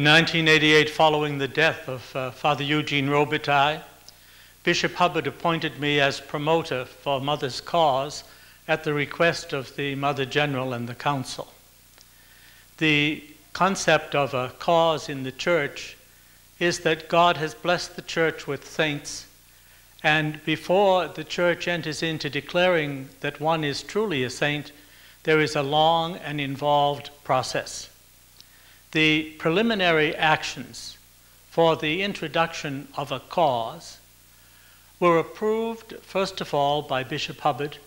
In 1988, following the death of uh, Father Eugene Robitaille, Bishop Hubbard appointed me as promoter for Mother's Cause at the request of the Mother General and the Council. The concept of a cause in the church is that God has blessed the church with saints, and before the church enters into declaring that one is truly a saint, there is a long and involved process. The preliminary actions for the introduction of a cause were approved, first of all, by Bishop Hubbard,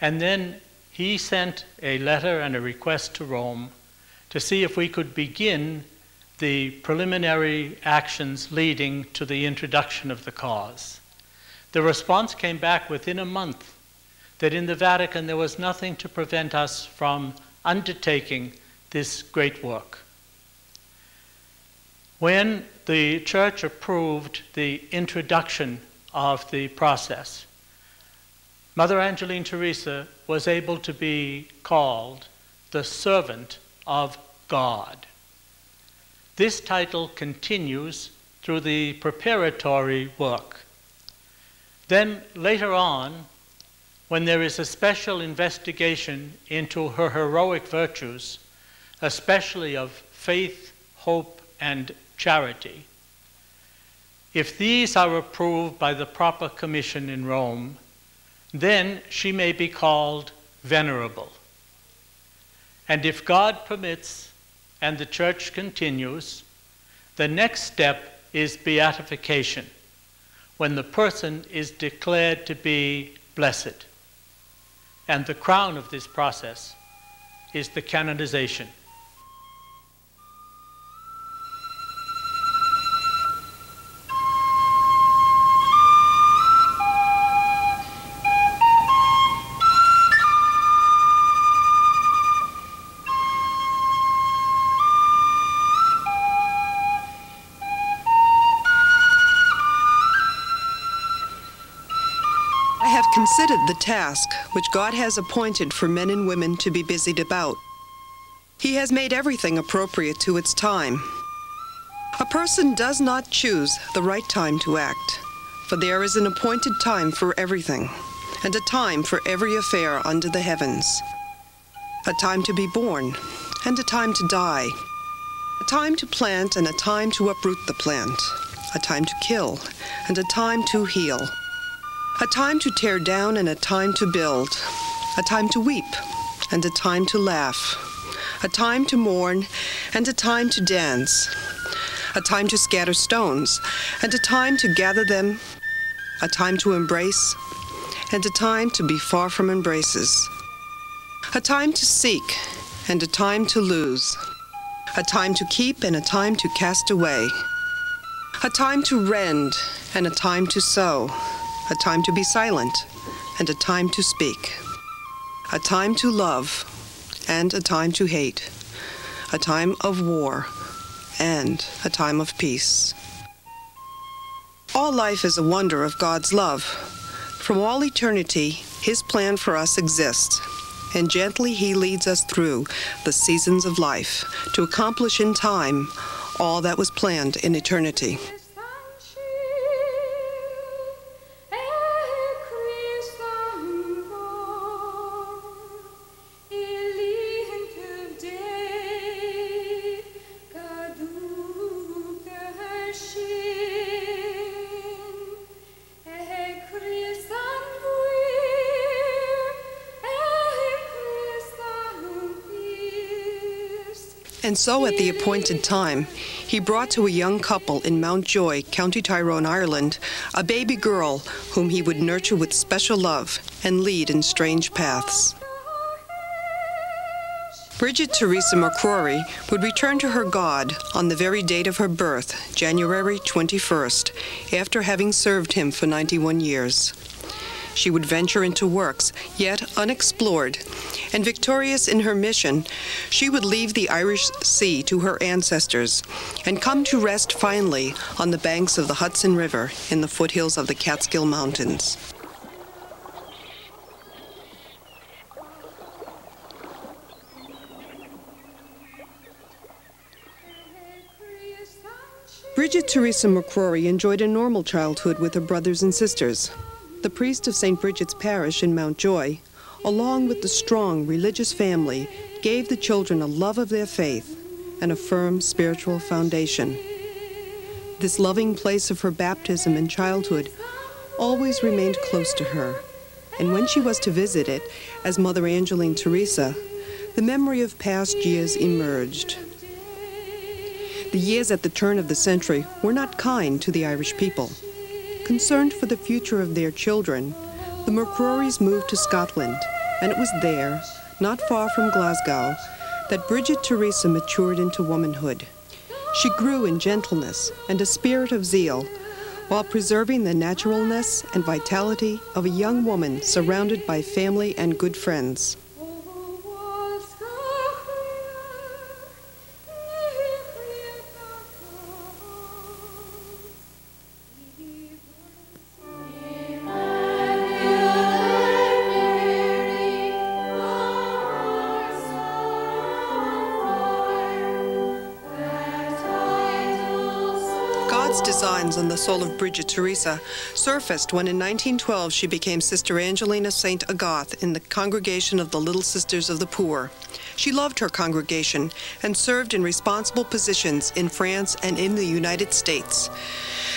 and then he sent a letter and a request to Rome to see if we could begin the preliminary actions leading to the introduction of the cause. The response came back within a month that in the Vatican there was nothing to prevent us from undertaking this great work. When the church approved the introduction of the process, Mother Angeline Teresa was able to be called the servant of God. This title continues through the preparatory work. Then later on, when there is a special investigation into her heroic virtues, especially of faith, hope, and charity. If these are approved by the proper commission in Rome, then she may be called venerable. And if God permits and the church continues, the next step is beatification, when the person is declared to be blessed. And the crown of this process is the canonization. Considered the task which God has appointed for men and women to be busied about. He has made everything appropriate to its time. A person does not choose the right time to act, for there is an appointed time for everything, and a time for every affair under the heavens. A time to be born, and a time to die. A time to plant, and a time to uproot the plant. A time to kill, and a time to heal a time to tear down and a time to build. A time to weep and a time to laugh. A time to mourn and a time to dance. A time to scatter stones and a time to gather them. A time to embrace and a time to be far from embraces. A time to seek and a time to lose. A time to keep and a time to cast away. A time to rend and a time to sow a time to be silent, and a time to speak, a time to love, and a time to hate, a time of war, and a time of peace. All life is a wonder of God's love. From all eternity, His plan for us exists, and gently He leads us through the seasons of life to accomplish in time all that was planned in eternity. And so, at the appointed time, he brought to a young couple in Mountjoy, County Tyrone, Ireland, a baby girl whom he would nurture with special love and lead in strange paths. Bridget Teresa McCrory would return to her God on the very date of her birth, January 21st, after having served him for 91 years. She would venture into works yet unexplored, and victorious in her mission, she would leave the Irish Sea to her ancestors and come to rest finally on the banks of the Hudson River in the foothills of the Catskill Mountains. Bridget Teresa McCrory enjoyed a normal childhood with her brothers and sisters. The priest of St. Bridget's Parish in Mountjoy, along with the strong religious family, gave the children a love of their faith and a firm spiritual foundation. This loving place of her baptism and childhood always remained close to her, and when she was to visit it as Mother Angeline Teresa, the memory of past years emerged. The years at the turn of the century were not kind to the Irish people. Concerned for the future of their children, the McCrorys moved to Scotland, and it was there, not far from Glasgow, that Bridget Teresa matured into womanhood. She grew in gentleness and a spirit of zeal while preserving the naturalness and vitality of a young woman surrounded by family and good friends. Designs on the soul of Bridget Teresa surfaced when in 1912 she became Sister Angelina St. Agathe in the Congregation of the Little Sisters of the Poor. She loved her congregation and served in responsible positions in France and in the United States.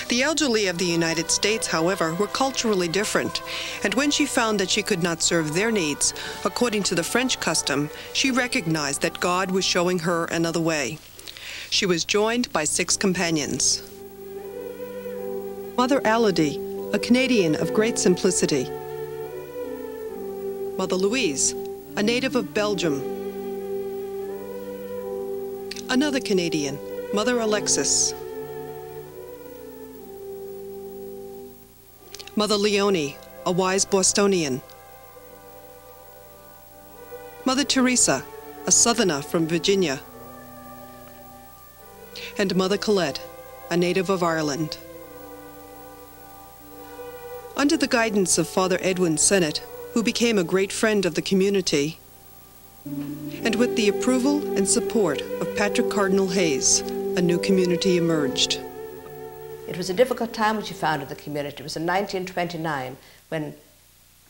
The elderly of the United States, however, were culturally different, and when she found that she could not serve their needs, according to the French custom, she recognized that God was showing her another way. She was joined by six companions. Mother Alody, a Canadian of great simplicity. Mother Louise, a native of Belgium. Another Canadian, Mother Alexis. Mother Leonie, a wise Bostonian. Mother Teresa, a Southerner from Virginia. And Mother Colette, a native of Ireland. Under the guidance of Father Edwin Sennett, who became a great friend of the community, and with the approval and support of Patrick Cardinal Hayes, a new community emerged. It was a difficult time when she founded the community. It was in 1929 when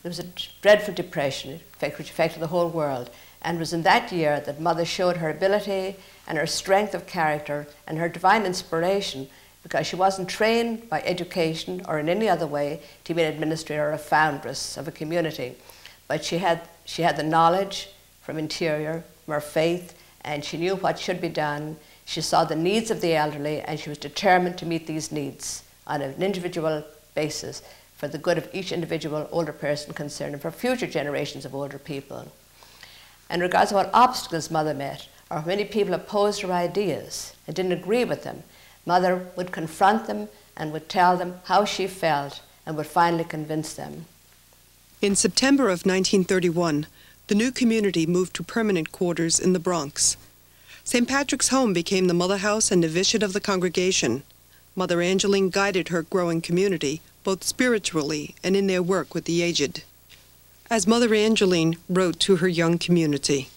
there was a dreadful depression which affected the whole world. And it was in that year that Mother showed her ability and her strength of character and her divine inspiration because she wasn't trained by education or in any other way to be an administrator or a foundress of a community. But she had, she had the knowledge from interior, from her faith, and she knew what should be done. She saw the needs of the elderly, and she was determined to meet these needs on an individual basis for the good of each individual older person concerned and for future generations of older people. In regards to what obstacles Mother met, or many people opposed her ideas and didn't agree with them, Mother would confront them and would tell them how she felt and would finally convince them. In September of 1931, the new community moved to permanent quarters in the Bronx. St. Patrick's home became the mother house and novitiate of the congregation. Mother Angeline guided her growing community, both spiritually and in their work with the aged. As Mother Angeline wrote to her young community,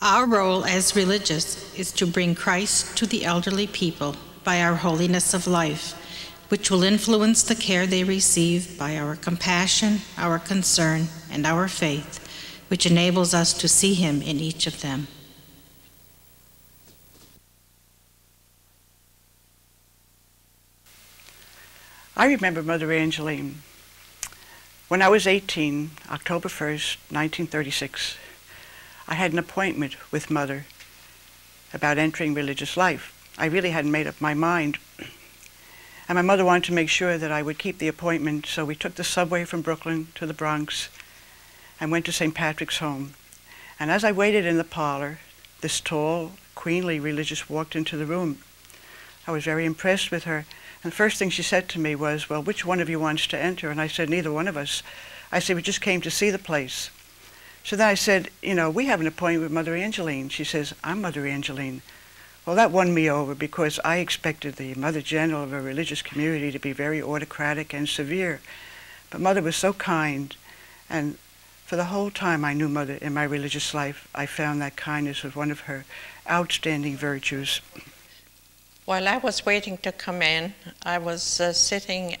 Our role as religious is to bring Christ to the elderly people by our holiness of life, which will influence the care they receive by our compassion, our concern, and our faith, which enables us to see Him in each of them. I remember Mother Angeline. When I was 18, October 1st, 1936, I had an appointment with Mother about entering religious life. I really hadn't made up my mind. And my mother wanted to make sure that I would keep the appointment, so we took the subway from Brooklyn to the Bronx and went to St. Patrick's home. And as I waited in the parlor, this tall, queenly religious walked into the room. I was very impressed with her. And the first thing she said to me was, Well, which one of you wants to enter? And I said, Neither one of us. I said, We just came to see the place. So then I said, You know, we have an appointment with Mother Angeline. She says, I'm Mother Angeline. Well, that won me over because I expected the Mother General of a religious community to be very autocratic and severe. But Mother was so kind, and for the whole time I knew Mother in my religious life, I found that kindness was one of her outstanding virtues. While I was waiting to come in, I was uh, sitting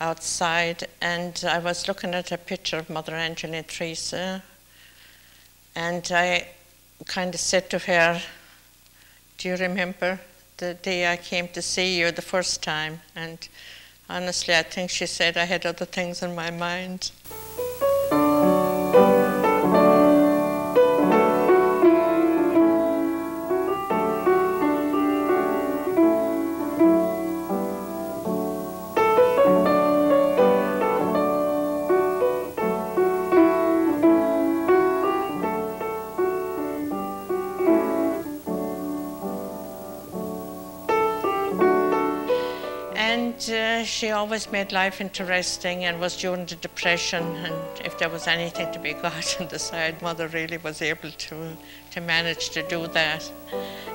outside and I was looking at a picture of Mother Angeline Teresa. And I kind of said to her, Do you remember the day I came to see you the first time? And honestly, I think she said I had other things in my mind. She always made life interesting and was during the Depression. And if there was anything to be got on the side, Mother really was able to, to manage to do that.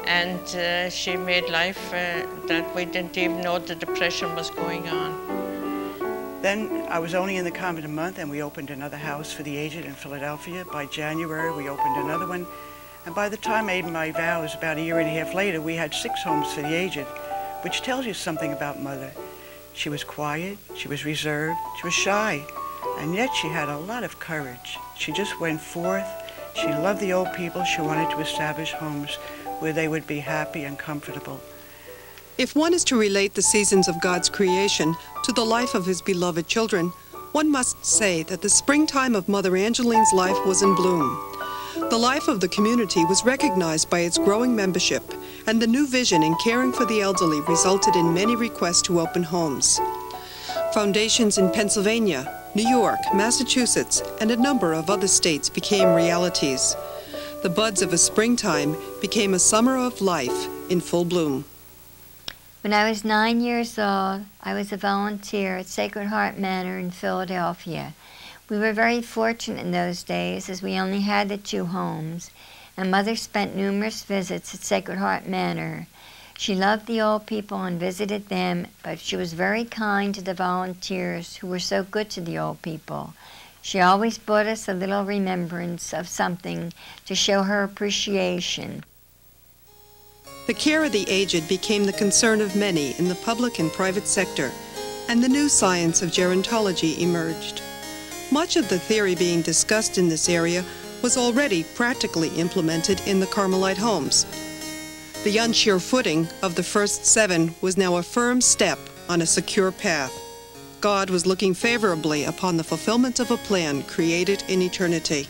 And uh, she made life uh, that we didn't even know the Depression was going on. Then I was only in the convent a month and we opened another house for the aged in Philadelphia. By January, we opened another one. And by the time I made my vows, about a year and a half later, we had six homes for the aged, which tells you something about Mother. She was quiet, she was reserved, she was shy, and yet she had a lot of courage. She just went forth. She loved the old people. She wanted to establish homes where they would be happy and comfortable. If one is to relate the seasons of God's creation to the life of his beloved children, one must say that the springtime of Mother Angeline's life was in bloom. The life of the community was recognized by its growing membership, and the new vision in caring for the elderly resulted in many requests to open homes. Foundations in Pennsylvania, New York, Massachusetts, and a number of other states became realities. The buds of a springtime became a summer of life in full bloom. When I was nine years old, I was a volunteer at Sacred Heart Manor in Philadelphia. We were very fortunate in those days as we only had the two homes, and Mother spent numerous visits at Sacred Heart Manor. She loved the old people and visited them, but she was very kind to the volunteers who were so good to the old people. She always brought us a little remembrance of something to show her appreciation. The care of the aged became the concern of many in the public and private sector, and the new science of gerontology emerged. Much of the theory being discussed in this area was already practically implemented in the Carmelite homes. The unsure footing of the first seven was now a firm step on a secure path. God was looking favorably upon the fulfillment of a plan created in eternity.